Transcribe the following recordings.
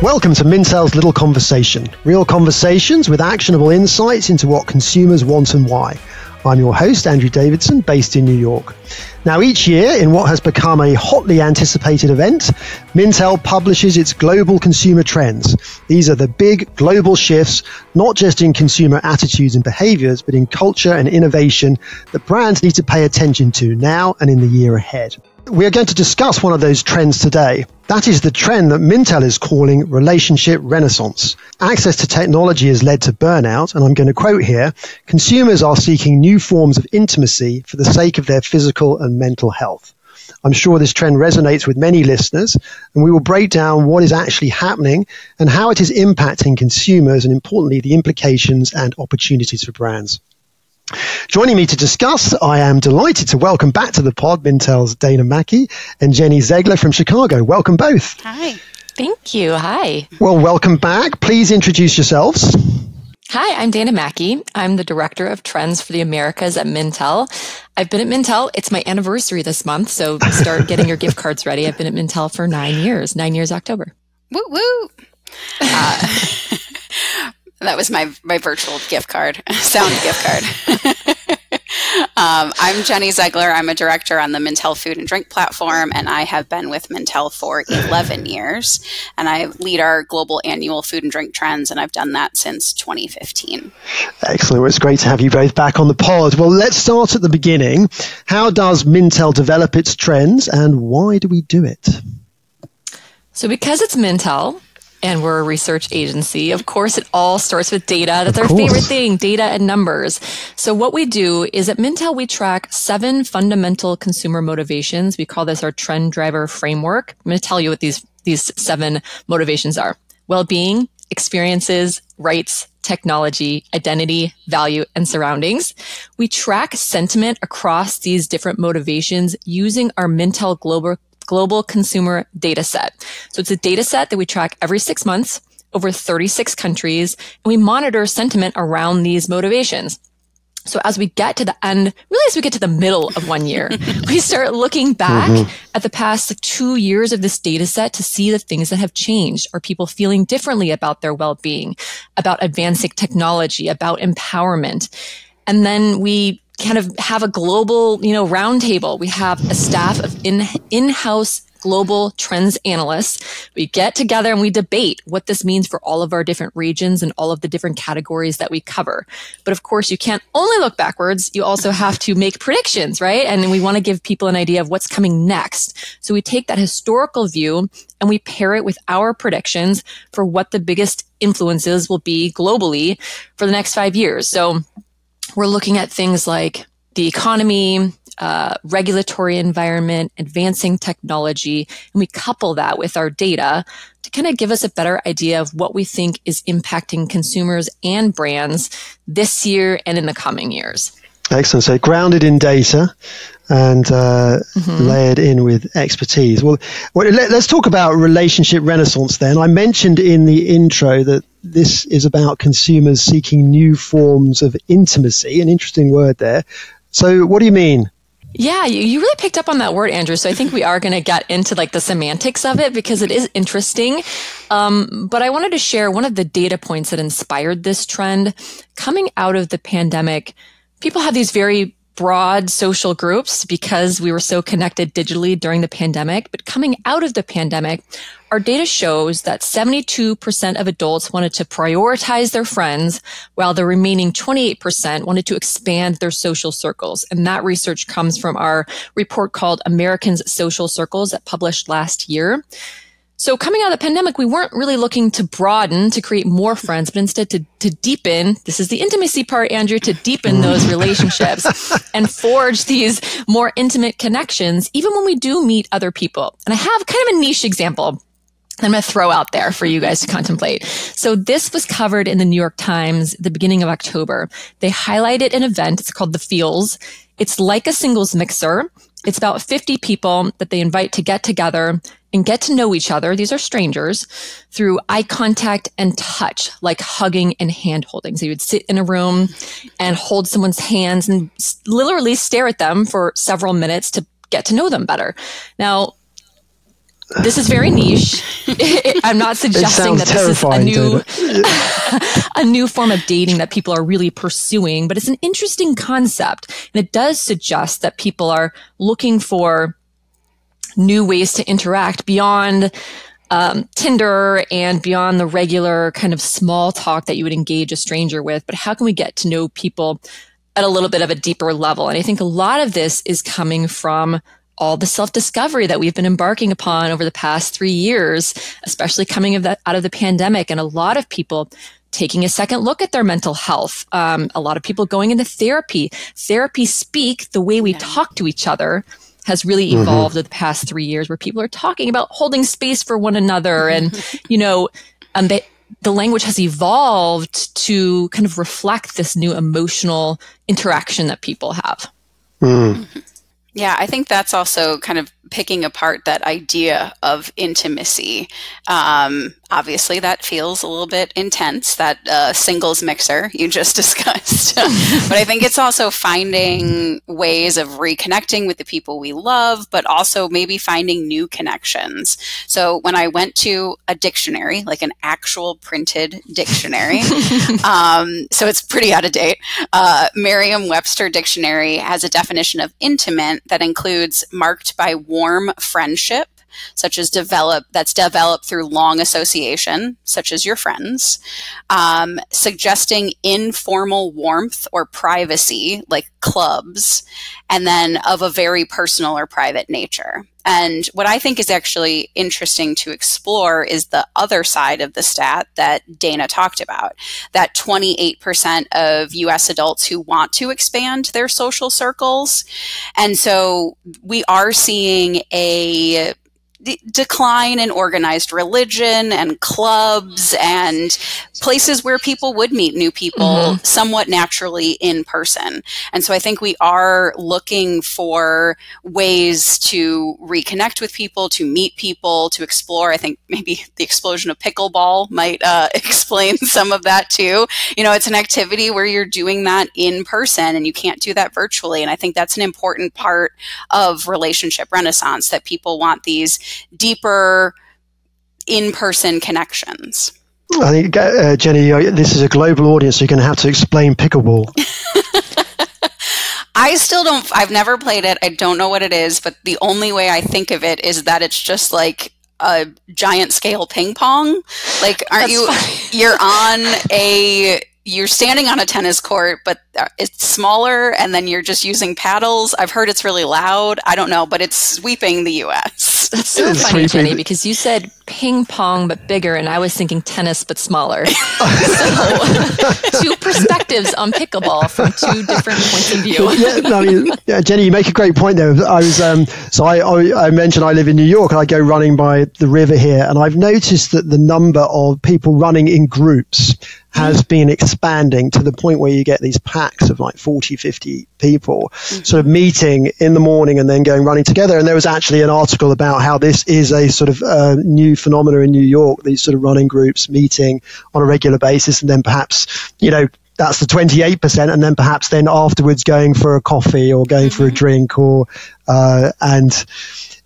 Welcome to Mintel's Little Conversation. Real conversations with actionable insights into what consumers want and why. I'm your host, Andrew Davidson, based in New York. Now, each year, in what has become a hotly anticipated event, Mintel publishes its global consumer trends. These are the big global shifts, not just in consumer attitudes and behaviors, but in culture and innovation that brands need to pay attention to now and in the year ahead. We are going to discuss one of those trends today. That is the trend that Mintel is calling relationship renaissance. Access to technology has led to burnout, and I'm going to quote here consumers are seeking new forms of intimacy for the sake of their physical and mental health. I'm sure this trend resonates with many listeners, and we will break down what is actually happening and how it is impacting consumers, and importantly, the implications and opportunities for brands. Joining me to discuss, I am delighted to welcome back to the pod Mintel's Dana Macke and Jenny Zegler from Chicago. Welcome both. Hi. Thank you. Hi. Well, welcome back. Please introduce yourselves. Hi, I'm Dana Macke. I'm the Director of Trends for the Americas at Mintel. I've been at Mintel. It's my anniversary this month, so start getting your gift cards ready. I've been at Mintel for nine years, nine years October. Woo woo. Uh, that was my my virtual gift card, sound gift card. um, I'm Jenny Zegler. I'm a director on the Mintel Food and Drink platform, and I have been with Mintel for 11 years. And I lead our global annual food and drink trends, and I've done that since 2015. Excellent. Well, it's great to have you both back on the pod. Well, let's start at the beginning. How does Mintel develop its trends, and why do we do it? So, because it's Mintel, and we're a research agency. Of course, it all starts with data. That's our favorite thing, data and numbers. So what we do is at Mintel, we track seven fundamental consumer motivations. We call this our trend driver framework. I'm going to tell you what these, these seven motivations are. Well-being, experiences, rights, technology, identity, value, and surroundings. We track sentiment across these different motivations using our Mintel Global global consumer data set. So it's a data set that we track every six months over 36 countries, and we monitor sentiment around these motivations. So as we get to the end, really as we get to the middle of one year, we start looking back mm-hmm. at the past like, two years of this data set to see the things that have changed. Are people feeling differently about their well-being, about advancing technology, about empowerment? And then we kind of have a global, you know, roundtable. We have a staff of in, in-house global trends analysts. We get together and we debate what this means for all of our different regions and all of the different categories that we cover. But of course, you can't only look backwards. You also have to make predictions, right? And we want to give people an idea of what's coming next. So we take that historical view and we pair it with our predictions for what the biggest influences will be globally for the next five years. So we're looking at things like the economy, uh, regulatory environment, advancing technology, and we couple that with our data to kind of give us a better idea of what we think is impacting consumers and brands this year and in the coming years. Excellent. So grounded in data and uh, mm-hmm. layered in with expertise. Well, let, us talk about relationship renaissance then. I mentioned in the intro that this is about consumers seeking new forms of intimacy, an interesting word there. So, what do you mean? Yeah, you, really picked up on that word, Andrew. So I think we are going to get into like the semantics of it because it is interesting. Um, but I wanted to share one of the data points that inspired this trend coming out of the pandemic. People have these very broad social groups because we were so connected digitally during the pandemic. But coming out of the pandemic, our data shows that 72% of adults wanted to prioritize their friends, while the remaining 28% wanted to expand their social circles. And that research comes from our report called Americans Social Circles that published last year. So coming out of the pandemic, we weren't really looking to broaden to create more friends, but instead to, to deepen. This is the intimacy part, Andrew, to deepen mm. those relationships and forge these more intimate connections, even when we do meet other people. And I have kind of a niche example I'm going to throw out there for you guys to contemplate. So this was covered in the New York Times the beginning of October. They highlighted an event. It's called the Feels. It's like a singles mixer. It's about 50 people that they invite to get together and get to know each other. These are strangers through eye contact and touch, like hugging and hand holding. So you would sit in a room and hold someone's hands and literally stare at them for several minutes to get to know them better. Now, this is very niche. I'm not suggesting that this is a new a new form of dating that people are really pursuing, but it's an interesting concept, and it does suggest that people are looking for new ways to interact beyond um, Tinder and beyond the regular kind of small talk that you would engage a stranger with. But how can we get to know people at a little bit of a deeper level? And I think a lot of this is coming from all the self discovery that we've been embarking upon over the past three years, especially coming of that, out of the pandemic. And a lot of people taking a second look at their mental health. Um, a lot of people going into therapy. Therapy speak the way we yeah. talk to each other has really mm-hmm. evolved mm-hmm. in the past three years where people are talking about holding space for one another and, you know, um, they, the language has evolved to kind of reflect this new emotional interaction that people have. Mm. Yeah, I think that's also kind of picking apart that idea of intimacy. Um, obviously, that feels a little bit intense, that uh, singles mixer you just discussed. but I think it's also finding ways of reconnecting with the people we love, but also maybe finding new connections. So when I went to a dictionary, like an actual printed dictionary, um, so it's pretty out of date, uh, Merriam Webster Dictionary has a definition of intimate that includes marked by warm friendship such as develop that's developed through long association, such as your friends, um, suggesting informal warmth or privacy, like clubs, and then of a very personal or private nature. And what I think is actually interesting to explore is the other side of the stat that Dana talked about that 28% of US adults who want to expand their social circles. And so we are seeing a decline in organized religion and clubs and places where people would meet new people mm-hmm. somewhat naturally in person. And so I think we are looking for ways to reconnect with people, to meet people, to explore. I think maybe the explosion of pickleball might uh, explain some of that too. You know, it's an activity where you're doing that in person and you can't do that virtually. And I think that's an important part of relationship renaissance that people want these deeper in person connections. I think, uh, Jenny, uh, this is a global audience, so you're going to have to explain pickleball. I still don't, I've never played it. I don't know what it is, but the only way I think of it is that it's just like a giant scale ping pong. Like, aren't That's you, funny. you're on a, you're standing on a tennis court, but uh, it's smaller and then you're just using paddles. I've heard it's really loud. I don't know, but it's sweeping the US. That's so funny, Jenny, because you said ping pong but bigger and I was thinking tennis but smaller. so two perspectives on pickleball from two different points of view. yeah, yeah, Jenny, you make a great point there. I was um, so I, I, I mentioned I live in New York and I go running by the river here and I've noticed that the number of people running in groups has been expanding to the point where you get these packs of like 40, 50 people mm-hmm. sort of meeting in the morning and then going running together. And there was actually an article about how this is a sort of uh, new phenomena in New York, these sort of running groups meeting on a regular basis and then perhaps, you know, that's the 28% and then perhaps then afterwards going for a coffee or going for a mm-hmm. drink or uh, and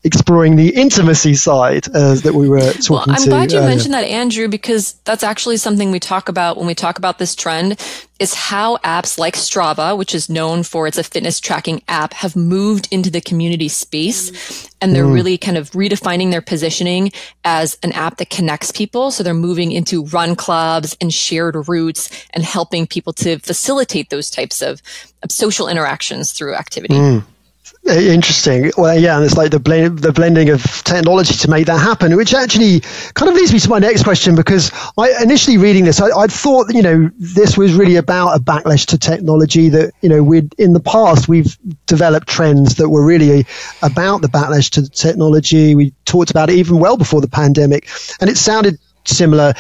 exploring the intimacy side uh, that we were talking well, I'm glad you earlier. mentioned that, Andrew, because that's actually something we talk about when we talk about this trend is how apps like Strava, which is known for it's a fitness tracking app, have moved into the community space and they're mm. really kind of redefining their positioning as an app that connects people. So they're moving into run clubs and shared routes and helping people to facilitate those types of, of social interactions through activity. Mm. Interesting. Well, yeah, and it's like the the blending of technology to make that happen, which actually kind of leads me to my next question because I initially reading this, I, I thought you know this was really about a backlash to technology. That you know we in the past we've developed trends that were really about the backlash to technology. We talked about it even well before the pandemic, and it sounded similar.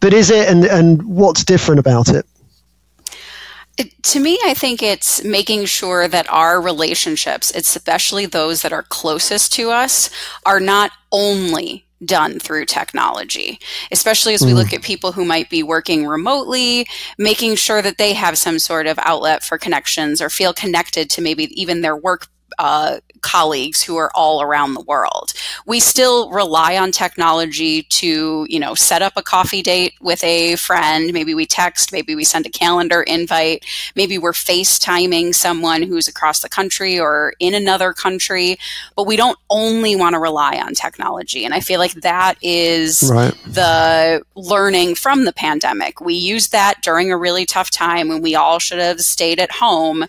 But is it, and and what's different about it? It, to me, I think it's making sure that our relationships, especially those that are closest to us, are not only done through technology, especially as we mm. look at people who might be working remotely, making sure that they have some sort of outlet for connections or feel connected to maybe even their work uh, colleagues who are all around the world. We still rely on technology to, you know, set up a coffee date with a friend. Maybe we text, maybe we send a calendar invite, maybe we're FaceTiming someone who's across the country or in another country, but we don't only want to rely on technology. And I feel like that is right. the learning from the pandemic. We used that during a really tough time when we all should have stayed at home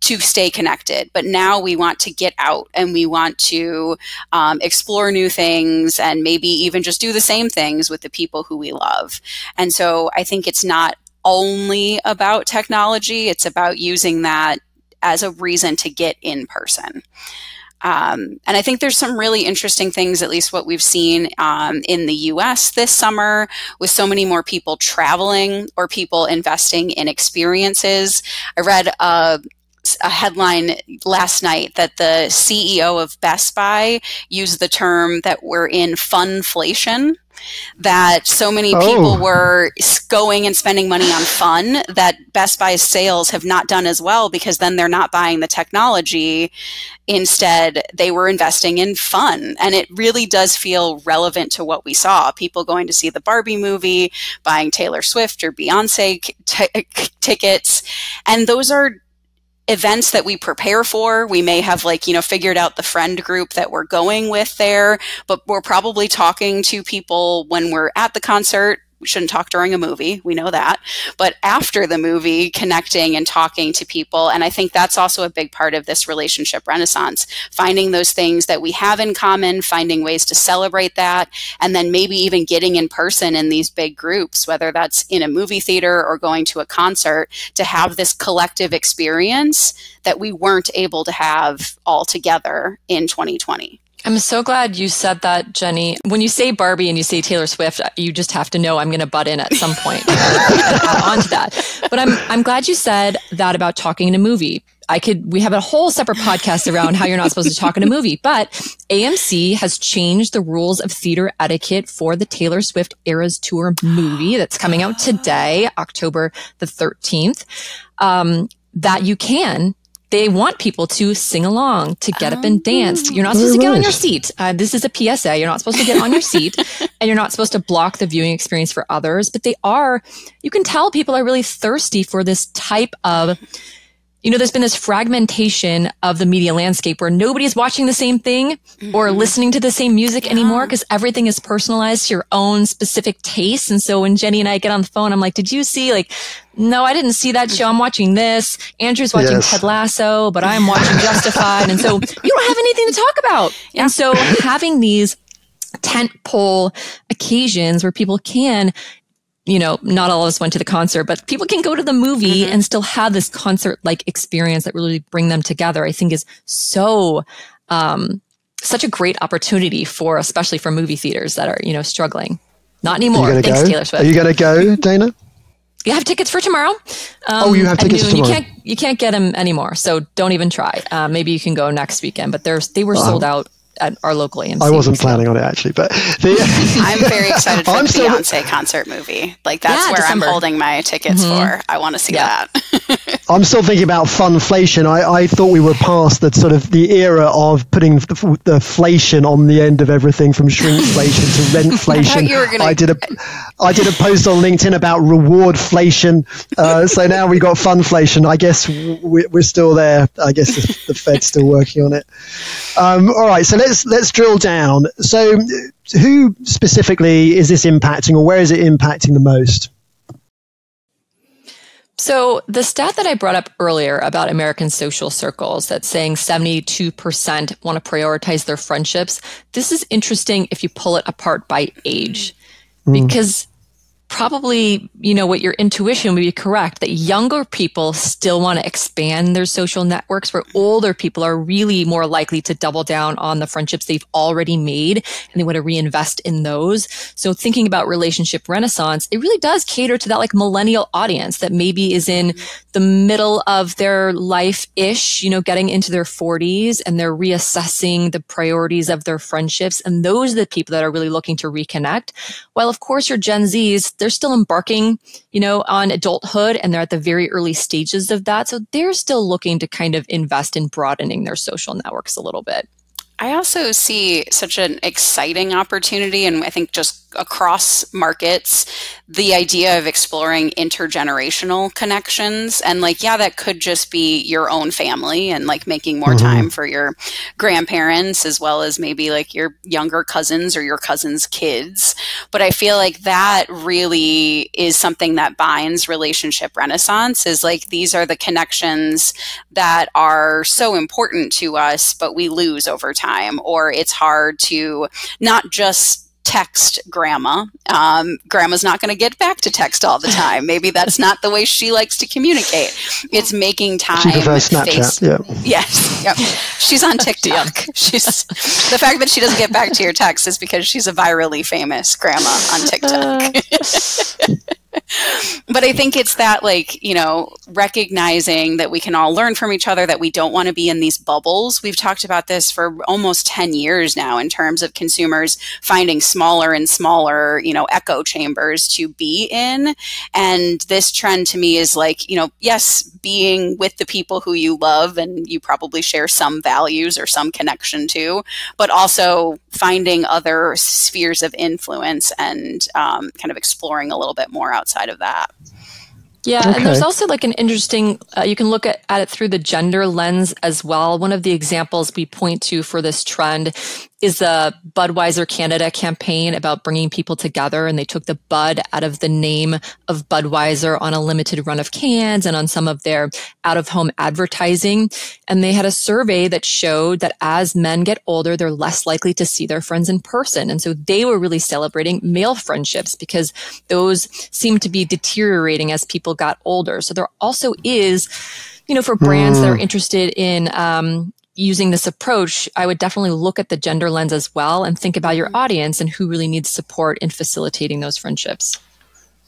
to stay connected. But now we want to get out and we want to um, explore new things and maybe even just do the same things with the people who we love. And so I think it's not only about technology, it's about using that as a reason to get in person. Um, and I think there's some really interesting things, at least what we've seen um, in the US this summer, with so many more people traveling or people investing in experiences. I read a a headline last night that the CEO of Best Buy used the term that we're in funflation that so many oh. people were going and spending money on fun that Best Buy's sales have not done as well because then they're not buying the technology. Instead, they were investing in fun. And it really does feel relevant to what we saw. People going to see the Barbie movie, buying Taylor Swift or Beyonce tickets. And those are events that we prepare for. We may have like, you know, figured out the friend group that we're going with there, but we're probably talking to people when we're at the concert we shouldn't talk during a movie. We know that. But after the movie, connecting and talking to people. And I think that's also a big part of this relationship renaissance, finding those things that we have in common, finding ways to celebrate that, and then maybe even getting in person in these big groups, whether that's in a movie theater or going to a concert, to have this collective experience that we weren't able to have all together in 2020. I'm so glad you said that, Jenny. When you say Barbie and you say Taylor Swift, you just have to know I'm going to butt in at some point add on to that. But I'm I'm glad you said that about talking in a movie. I could we have a whole separate podcast around how you're not supposed to talk in a movie, but AMC has changed the rules of theater etiquette for the Taylor Swift Eras Tour movie that's coming out today, October the 13th. Um, that you can they want people to sing along, to get oh. up and dance. You're not supposed to get on your seat. Uh, this is a PSA. You're not supposed to get on your seat and you're not supposed to block the viewing experience for others, but they are, you can tell people are really thirsty for this type of you know, there's been this fragmentation of the media landscape where nobody is watching the same thing mm-hmm. or listening to the same music yeah. anymore because everything is personalized to your own specific taste. And so when Jenny and I get on the phone, I'm like, did you see like, no, I didn't see that show. I'm watching this. Andrew's watching yes. Ted Lasso, but I'm watching Justified. And so you don't have anything to talk about. Yeah. And so having these tent pole occasions where people can you know, not all of us went to the concert, but people can go to the movie mm-hmm. and still have this concert like experience that really bring them together. I think is so, um, such a great opportunity for, especially for movie theaters that are, you know, struggling. Not anymore. Thanks, go? Taylor Swift. Are you going to go, Dana? You have tickets for tomorrow. Um, oh, you have tickets tomorrow. You can't you can't get them anymore, so don't even try. Uh, maybe you can go next weekend, but there's they were sold out at our local AMC. I wasn't planning on it actually, but the, I'm very excited for I'm the Beyonce concert movie. Like that's yeah, where December. I'm holding my tickets mm-hmm. for. I want to see yeah. that. I'm still thinking about funflation. I, I thought we were past the sort of the era of putting the, the inflation on the end of everything from shrinkflation to rentflation. I, gonna... I did a I did a post on LinkedIn about rewardflation. Uh, so now we got funflation. I guess we're still there. I guess the, the Fed's still working on it. Um, all right, so let's let's drill down. So, who specifically is this impacting, or where is it impacting the most? So, the stat that I brought up earlier about American social circles that's saying 72% want to prioritize their friendships, this is interesting if you pull it apart by age. Mm. Because probably, you know, what your intuition would be correct that younger people still want to expand their social networks where older people are really more likely to double down on the friendships they've already made and they want to reinvest in those. So thinking about relationship renaissance, it really does cater to that like millennial audience that maybe is in the middle of their life ish, you know, getting into their 40s and they're reassessing the priorities of their friendships. And those are the people that are really looking to reconnect. While of course your Gen Zs, they're still embarking, you know, on adulthood and they're at the very early stages of that. So they're still looking to kind of invest in broadening their social networks a little bit. I also see such an exciting opportunity, and I think just across markets, the idea of exploring intergenerational connections. And, like, yeah, that could just be your own family and like making more mm-hmm. time for your grandparents as well as maybe like your younger cousins or your cousins' kids. But I feel like that really is something that binds relationship renaissance is like these are the connections that are so important to us, but we lose over time time, or it's hard to not just text grandma. Um, grandma's not going to get back to text all the time. Maybe that's not the way she likes to communicate. It's making time. She prefers Snapchat. Face- yeah. Yes. Yep. She's on TikTok. she's the fact that she doesn't get back to your text is because she's a virally famous grandma on TikTok. But I think it's that, like, you know, recognizing that we can all learn from each other, that we don't want to be in these bubbles. We've talked about this for almost 10 years now in terms of consumers finding smaller and smaller, you know, echo chambers to be in. And this trend to me is like, you know, yes, being with the people who you love and you probably share some values or some connection to, but also finding other spheres of influence and um, kind of exploring a little bit more outside of that. Yeah, okay. and there's also like an interesting, uh, you can look at, at it through the gender lens as well. One of the examples we point to for this trend is the Budweiser Canada campaign about bringing people together. And they took the Bud out of the name of Budweiser on a limited run of cans and on some of their out of home advertising. And they had a survey that showed that as men get older, they're less likely to see their friends in person. And so they were really celebrating male friendships because those seem to be deteriorating as people got older. So there also is you know, for brands mm. that are hmm. interested in um, using this approach, I would definitely look at the gender lens as well and think about your mm-hmm. audience and who really needs support in facilitating those friendships.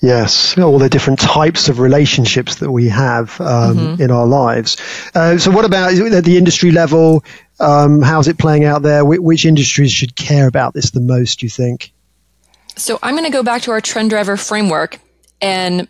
Yes, all the different types of relationships that we have um, mm-hmm. in our lives. Uh, so, what about at the industry level? Um, how's it playing out there? Wh- which industries should care about this the most, do you think? So, I'm going to go back to our trend driver framework and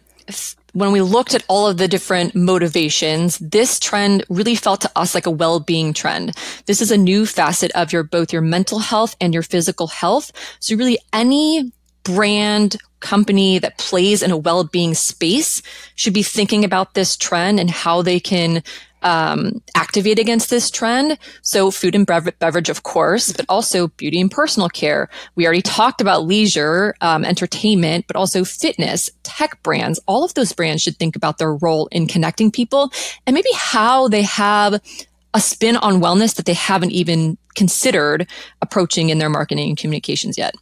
when we looked at all of the different motivations, this trend really felt to us like a well-being trend. This is a new facet of your both your mental health and your physical health. So really any brand company that plays in a well-being space should be thinking about this trend and how they can um, activate against this trend. So food and beverage, of course, but also beauty and personal care. We already talked about leisure, um, entertainment, but also fitness, tech brands. All of those brands should think about their role in connecting people and maybe how they have a spin on wellness that they haven't even considered approaching in their marketing and communications yet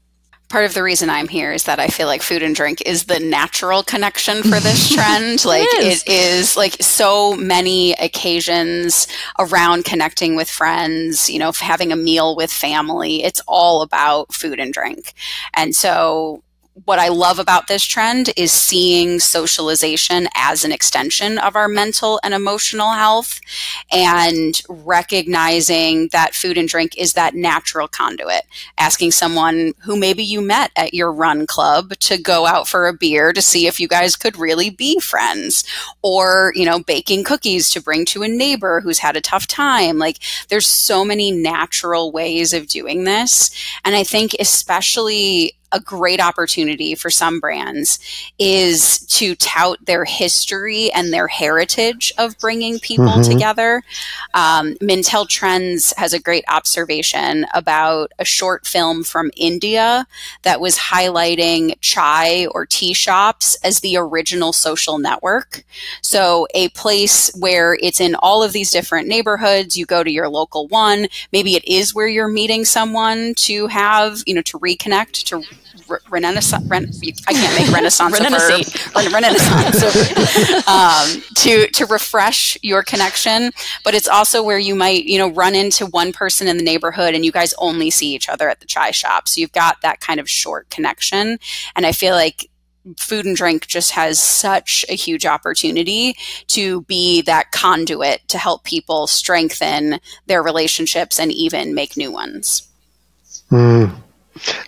part of the reason I'm here is that I feel like food and drink is the natural connection for this trend. like it is. it is like so many occasions around connecting with friends, you know, having a meal with family. It's all about food and drink. And so what I love about this trend is seeing socialization as an extension of our mental and emotional health and recognizing that food and drink is that natural conduit. Asking someone who maybe you met at your run club to go out for a beer to see if you guys could really be friends or, you know, baking cookies to bring to a neighbor who's had a tough time. Like there's so many natural ways of doing this. And I think especially a great opportunity for some brands is to tout their history and their heritage of bringing people mm-hmm. together. Um, Mintel Trends has a great observation about a short film from India that was highlighting chai or tea shops as the original social network. So a place where it's in all of these different neighborhoods, you go to your local one, maybe it is where you're meeting someone to have, you know, to reconnect, to renaissance. Ren, I can't make renaissance a verb. Renaissance um, to to refresh your connection. But it's also where you might you know run into one person in the neighborhood and you guys only see each other at the chai shop. So you've got that kind of short connection. And I feel like food and drink just has such a huge opportunity to be that conduit to help people strengthen their relationships and even make new ones. Mm.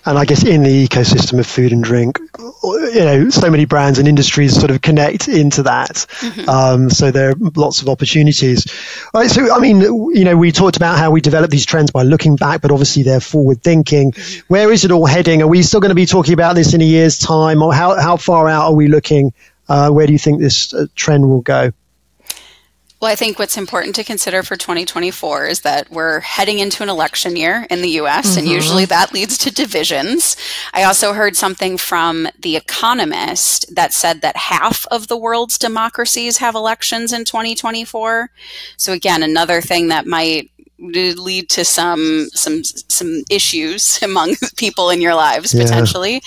And I guess in the ecosystem of food and drink, you know, so many brands and industries sort of connect into that. Mm-hmm. Um, so there are lots of opportunities. Right, so, I mean, you know, we talked about how we develop these trends by looking back, but obviously they're forward thinking. Mm-hmm. Where is it all heading? Are we still going to be talking about this in a year's time, or how how far out are we looking? Uh, where do you think this uh, trend will go? Well, I think what's important to consider for 2024 is that we're heading into an election year in the US, mm-hmm. and usually that leads to divisions. I also heard something from The Economist that said that half of the world's democracies have elections in 2024. So, again, another thing that might lead to some some some issues among people in your lives yeah. potentially.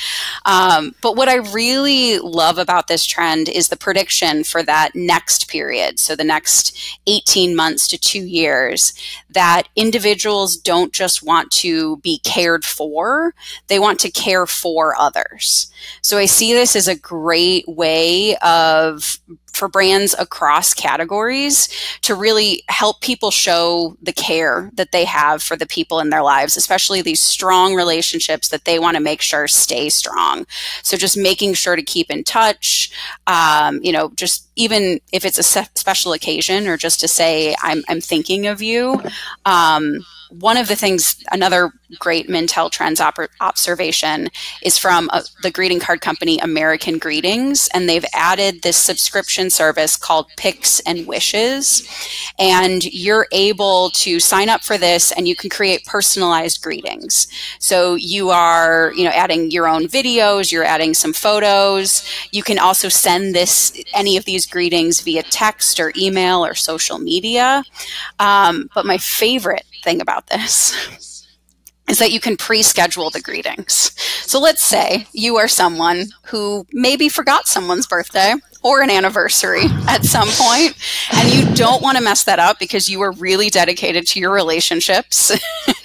Um, but what I really love about this trend is the prediction for that next period, so the next eighteen months to two years, that individuals don't just want to be cared for; they want to care for others. So I see this as a great way of for brands across categories to really help people show the care that they have for the people in their lives, especially these strong relationships that they want to make sure stay strong. So just making sure to keep in touch, um, you know, just even if it's a special occasion or just to say, I'm, I'm thinking of you. Um, one of the things, another great Mintel Trends op- observation is from uh, the greeting card company American Greetings, and they've added this subscription service called Picks and Wishes. And you're able to sign up for this and you can create personalized greetings. So you are, you know, adding your own videos, you're adding some photos. You can also send this, any of these greetings via text or email or social media. Um, but my favorite thing about this is that you can pre-schedule the greetings. So let's say you are someone who maybe forgot someone's birthday or an anniversary at some point, and you don't want to mess that up because you are really dedicated to your relationships.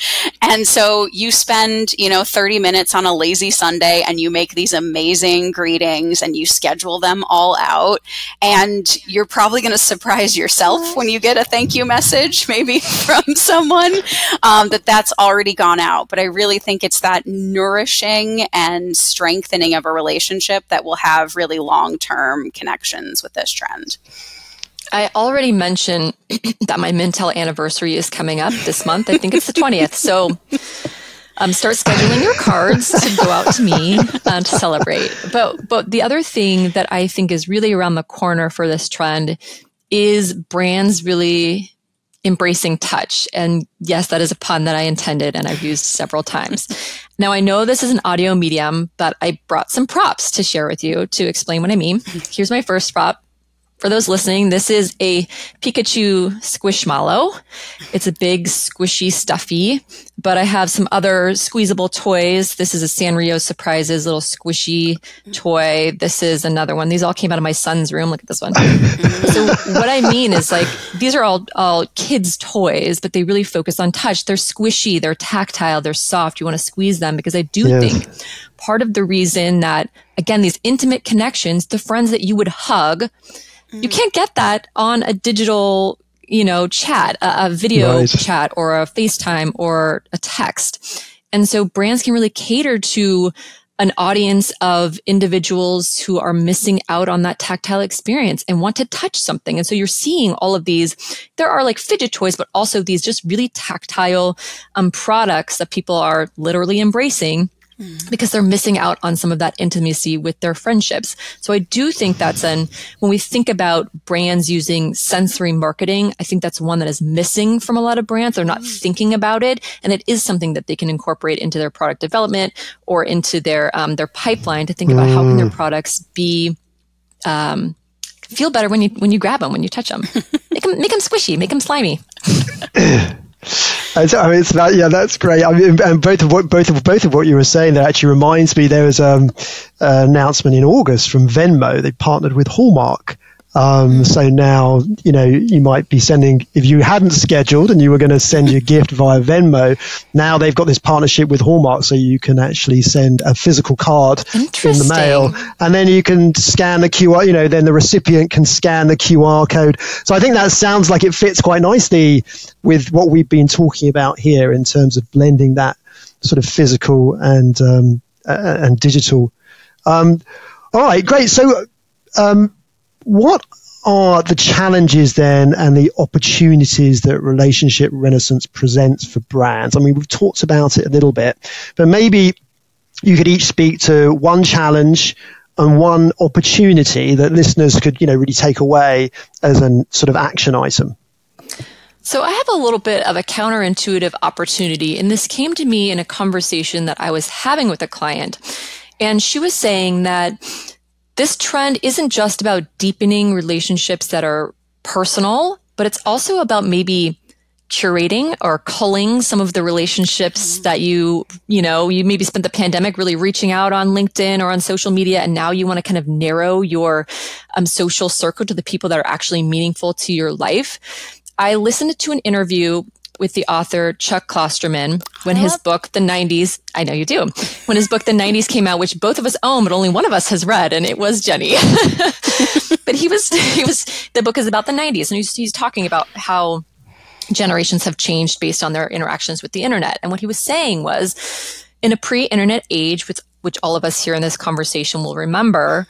and so you spend, you know, 30 minutes on a lazy Sunday and you make these amazing greetings and you schedule them all out. And you're probably going to surprise yourself when you get a thank you message, maybe from someone um, that that's already gone out. But I really think it's that nourishing and strengthening of a relationship that will have really long term connections connections with this trend. I already mentioned that my Mintel anniversary is coming up this month. I think it's the 20th. So um, start scheduling your cards to go out to me to celebrate. But, but the other thing that I think is really around the corner for this trend is brands really embracing touch. And yes, that is a pun that I intended and I've used several times. Now, I know this is an audio medium, but I brought some props to share with you to explain what I mean. Here's my first prop for those listening, this is a Pikachu Squishmallow. It's a big, squishy, stuffy, but I have some other squeezable toys. This is a Sanrio Surprises little squishy toy. This is another one. These all came out of my son's room. Look at this one. so what I mean is like, these are all, all kids toys, but they really focus on touch. They're squishy. They're tactile. They're soft. You want to squeeze them because I do yes. think part of the reason that, again, these intimate connections, the friends that you would hug, you mm. can't get that on a digital, you know, chat, a, a video right. chat or a FaceTime or a text. And so brands can really cater to an audience of individuals who are missing out on that tactile experience and want to touch something. And so you're seeing all of these. There are like fidget toys, but also these just really tactile um, products that people are literally embracing because they're missing out on some of that intimacy with their friendships. So I do think that's an, when we think about brands using sensory marketing, I think that's one that is missing from a lot of brands. They're not mm. thinking about it. And it is something that they can incorporate into their product development or into their, um, their pipeline to think about how can their mm. products be, um, feel better when you, when you grab them, when you touch them. make them, make them squishy, make them slimy. I mean, it's yeah, that's great. I mean, and both of what both of both of what you were saying that actually reminds me. There was um, an announcement in August from Venmo. They partnered with Hallmark um, so now, you know, you might be sending, if you hadn't scheduled and you were going to send your gift via Venmo, now they've got this partnership with Hallmark so you can actually send a physical card in the mail and then you can scan the QR, you know, then the recipient can scan the QR code. So I think that sounds like it fits quite nicely with what we've been talking about here in terms of blending that sort of physical and um, and digital. Um, all right, great. So, um, what are the challenges then and the opportunities that relationship renaissance presents for brands? I mean, we've talked about it a little bit, but maybe you could each speak to one challenge and one opportunity that listeners could, you know, really take away as a sort of action item. So I have a little bit of a counterintuitive opportunity, and this came to me in a conversation that I was having with a client. And she was saying that this trend isn't just about deepening relationships that are personal, but it's also about maybe curating or culling some of the relationships mm-hmm. that you, you know, you maybe spent the pandemic really reaching out on LinkedIn or on social media. And now you want to kind of narrow your um, social circle to the people that are actually meaningful to your life. I listened to an interview with the author Chuck Klosterman when his book, The 90s, I know you do, when his book, The 90s came out, which both of us own, but only one of us has read, and it was Jenny. but he was, he was, the book is about the 90s, and he's, he's talking about how generations have changed based on their interactions with the internet. And what he was saying was, in a pre-internet age, which, which all of us here in this conversation will remember,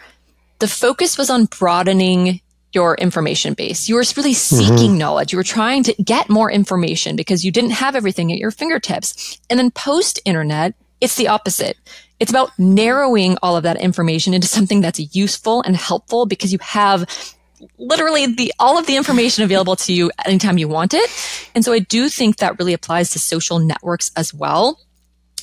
the focus was on broadening your information base. You were really seeking mm-hmm. knowledge. You were trying to get more information because you didn't have everything at your fingertips. And then post internet, it's the opposite. It's about narrowing all of that information into something that's useful and helpful because you have literally the all of the information available to you anytime you want it. And so I do think that really applies to social networks as well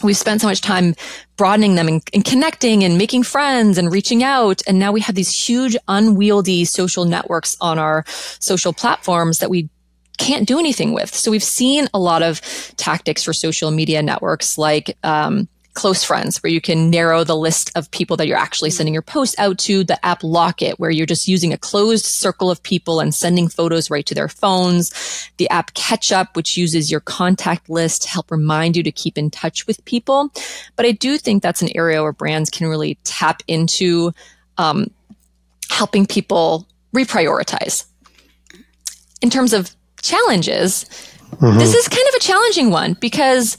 we've spent so much time broadening them and, and, connecting and making friends and reaching out. And now we have these huge unwieldy social networks on our social platforms that we can't do anything with. So we've seen a lot of tactics for social media networks like, um, close friends where you can narrow the list of people that you're actually sending your post out to, the app Locket where you're just using a closed circle of people and sending photos right to their phones, the app Catch Up which uses your contact list to help remind you to keep in touch with people. But I do think that's an area where brands can really tap into um, helping people reprioritize. In terms of challenges, mm-hmm. this is kind of a challenging one because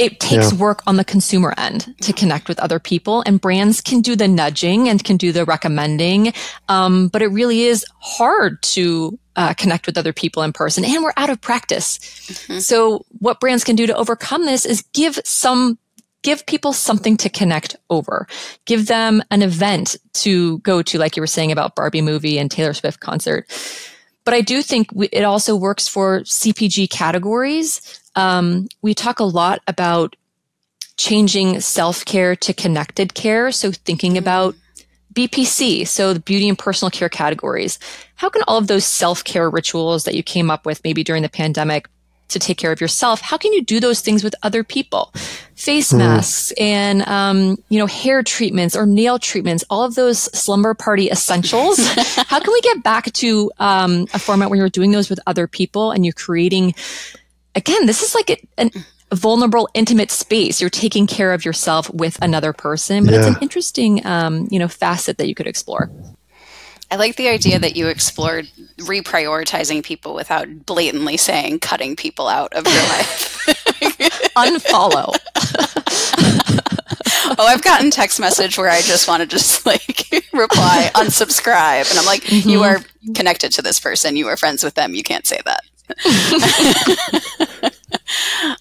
it takes yeah. work on the consumer end to connect with other people and brands can do the nudging and can do the recommending um, but it really is hard to uh, connect with other people in person and we're out of practice mm-hmm. so what brands can do to overcome this is give some give people something to connect over give them an event to go to like you were saying about barbie movie and taylor swift concert but I do think it also works for CPG categories um, we talk a lot about changing self care to connected care. So thinking about BPC, so the beauty and personal care categories. How can all of those self care rituals that you came up with maybe during the pandemic to take care of yourself, how can you do those things with other people? Face mm. masks and, um, you know, hair treatments or nail treatments, all of those slumber party essentials. how can we get back to um, a format where you're doing those with other people and you're creating again, this is like a, a, vulnerable, intimate space. You're taking care of yourself with another person, but yeah. it's an interesting, um, you know, facet that you could explore. I like the idea that you explored reprioritizing people without blatantly saying cutting people out of your life. Unfollow. oh, I've gotten text message where I just want to just like reply unsubscribe, and I'm like, mm-hmm. you are connected to this person, you are friends with them, you can't say that.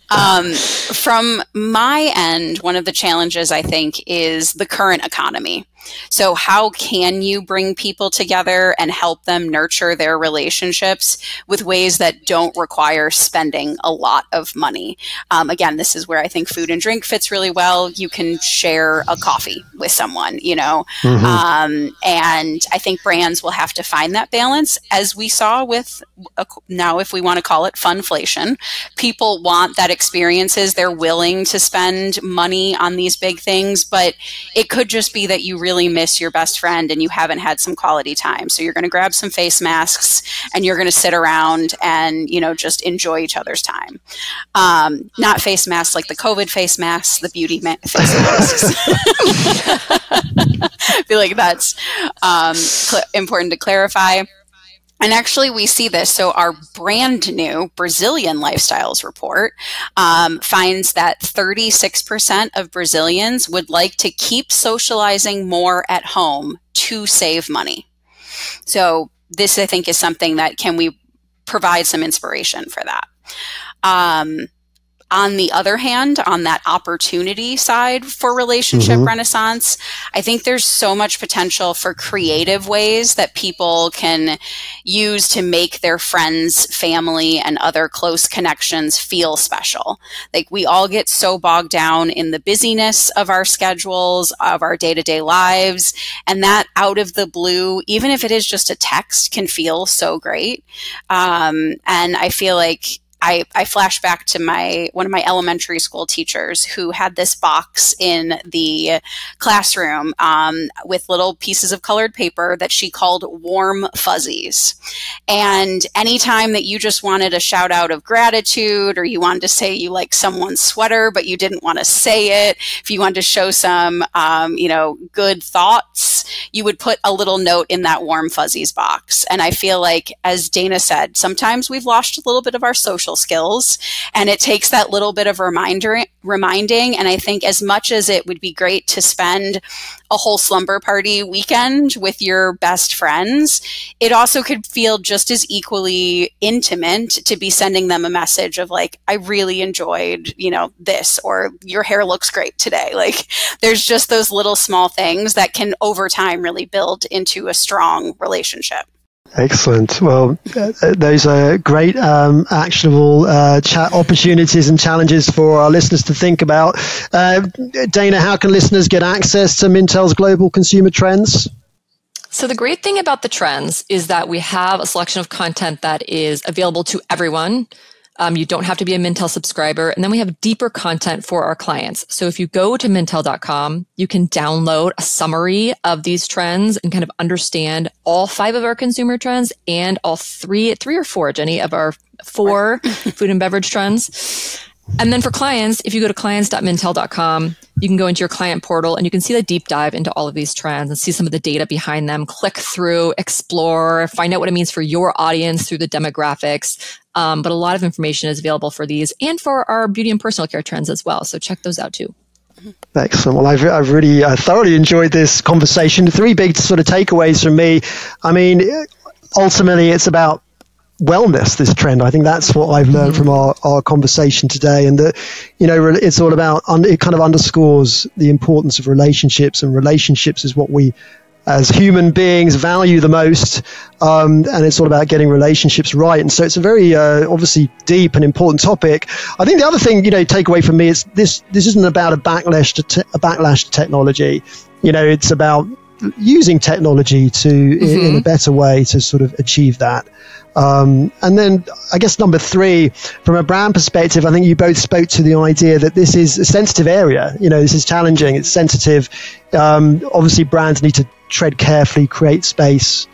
um, from my end, one of the challenges I think is the current economy. So, how can you bring people together and help them nurture their relationships with ways that don't require spending a lot of money? Um, again, this is where I think food and drink fits really well. You can share a coffee with someone, you know, mm-hmm. um, and I think brands will have to find that balance, as we saw with a, now, if we want to call it funflation. People want that experiences; they're willing to spend money on these big things, but it could just be that you really miss your best friend and you haven't had some quality time. So you're going to grab some face masks and you're going to sit around and, you know, just enjoy each other's time. Um, not face masks like the COVID face masks, the beauty ma- face masks. I feel like that's um, important to clarify. And actually, we see this. So, our brand new Brazilian lifestyles report um, finds that 36% of Brazilians would like to keep socializing more at home to save money. So, this I think is something that can we provide some inspiration for that. Um, on the other hand, on that opportunity side for relationship mm-hmm. renaissance, I think there's so much potential for creative ways that people can use to make their friends, family, and other close connections feel special. Like we all get so bogged down in the busyness of our schedules, of our day to day lives, and that out of the blue, even if it is just a text, can feel so great. Um, and I feel like I, I flash back to my one of my elementary school teachers who had this box in the classroom um, with little pieces of colored paper that she called warm fuzzies. And anytime that you just wanted a shout out of gratitude or you wanted to say you like someone's sweater but you didn't want to say it, if you wanted to show some um, you know good thoughts, you would put a little note in that warm fuzzies box. And I feel like, as Dana said, sometimes we've lost a little bit of our social social skills. And it takes that little bit of reminder, reminding. And I think as much as it would be great to spend a whole slumber party weekend with your best friends, it also could feel just as equally intimate to be sending them a message of like, I really enjoyed, you know, this or your hair looks great today. Like there's just those little small things that can over time really build into a strong relationship. Excellent. Well, those are great um, actionable uh, chat opportunities and challenges for our listeners to think about. Uh, Dana, how can listeners get access to Mintel's global consumer trends? So, the great thing about the trends is that we have a selection of content that is available to everyone um, you don't have to be a Mintel subscriber. And then we have deeper content for our clients. So if you go to mintel.com, you can download a summary of these trends and kind of understand all five of our consumer trends and all three, three or four, Jenny, of our four food and beverage trends. And then for clients, if you go to clients.mintel.com, you can go into your client portal and you can see the deep dive into all of these trends and see some of the data behind them, click through, explore, find out what it means for your audience through the demographics. Um, but a lot of information is available for these and for our beauty and personal care trends as well. So check those out too. Excellent. Well, I've, I've really uh, thoroughly enjoyed this conversation. Three big sort of takeaways from me. I mean, ultimately, it's about wellness this trend i think that's what i've learned from our, our conversation today and that you know it's all about it kind of underscores the importance of relationships and relationships is what we as human beings value the most um, and it's all about getting relationships right and so it's a very uh, obviously deep and important topic i think the other thing you know take away from me is this this isn't about a backlash to te- a backlash to technology you know it's about using technology to mm-hmm. in, in a better way to sort of achieve that um, and then I guess number three, from a brand perspective, I think you both spoke to the idea that this is a sensitive area. You know, this is challenging. It's sensitive. Um, obviously, brands need to tread carefully, create space,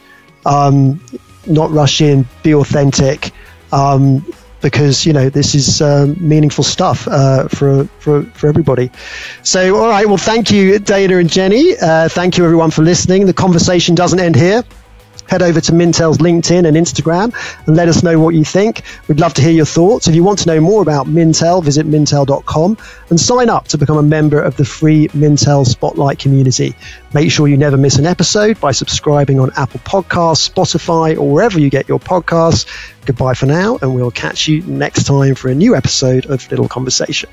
um, not rush in, be authentic. Um, because you know this is uh, meaningful stuff uh, for, for for everybody. So, all right. Well, thank you, Dana and Jenny. Uh, thank you, everyone, for listening. The conversation doesn't end here head over to Mintel's LinkedIn and Instagram and let us know what you think. We'd love to hear your thoughts. If you want to know more about Mintel, visit mintel.com and sign up to become a member of the free Mintel Spotlight community. Make sure you never miss an episode by subscribing on Apple Podcasts, Spotify, or wherever you get your podcasts. Goodbye for now, and we'll catch you next time for a new episode of Little Conversation.